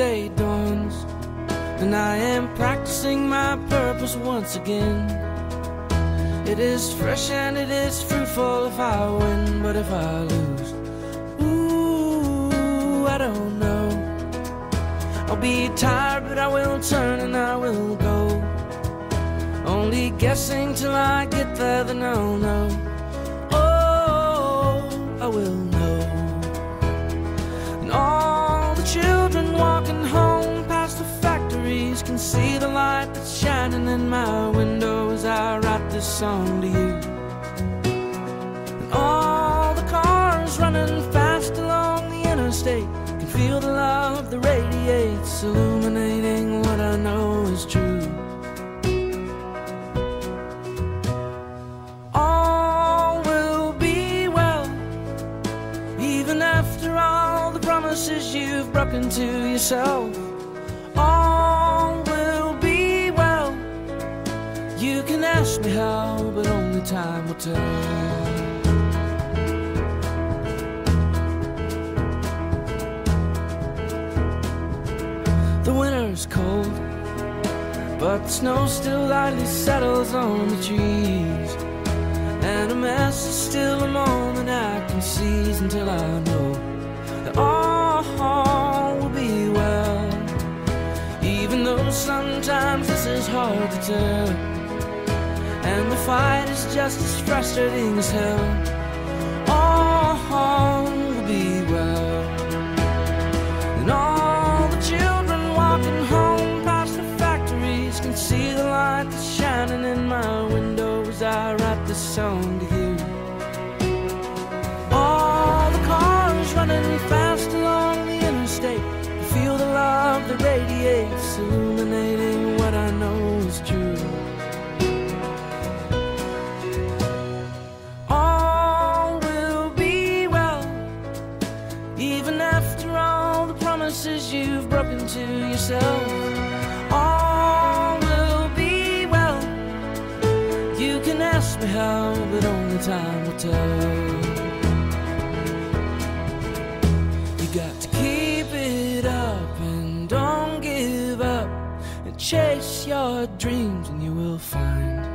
day dawns, and I am practicing my purpose once again. It is fresh and it is fruitful if I win, but if I lose, ooh, I don't know. I'll be tired, but I will turn and I will go. Only guessing till I get there, then I'll know. Factories can see the light that's shining in my window as I write this song to you. And all the cars running fast along the interstate can feel the love that radiates, illuminating what I know is true. All will be well, even after all the promises you've broken to yourself. All You can ask me how, but only time will tell. The winter's cold, but the snow still lightly settles on the trees. And a mess is still a moment I can seize until I know that all will be well. Even though sometimes this is hard to tell, and the fight is just as frustrating as hell. All to yourself, all will be well. You can ask me how, but only time will tell. You got to keep it up and don't give up and chase your dreams, and you will find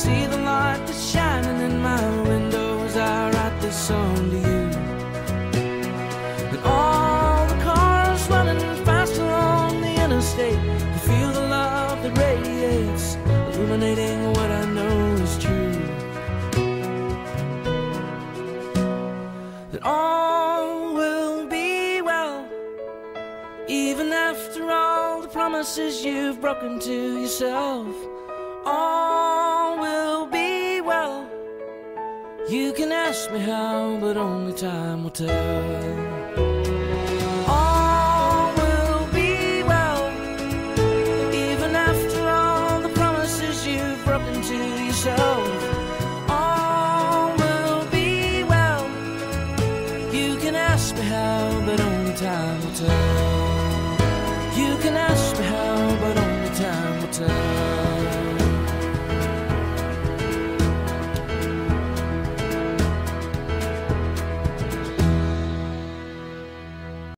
see the light that's shining in my window as I write this song to you. And all the cars running fast along the interstate can feel the love that radiates, illuminating what I know is true. That all will be well. Even after all the promises you've broken to yourself, all You can ask me how, but only time will tell. All will be well. Even after all the promises you've broken to yourself, all will be well. You can ask me how, but only time will tell.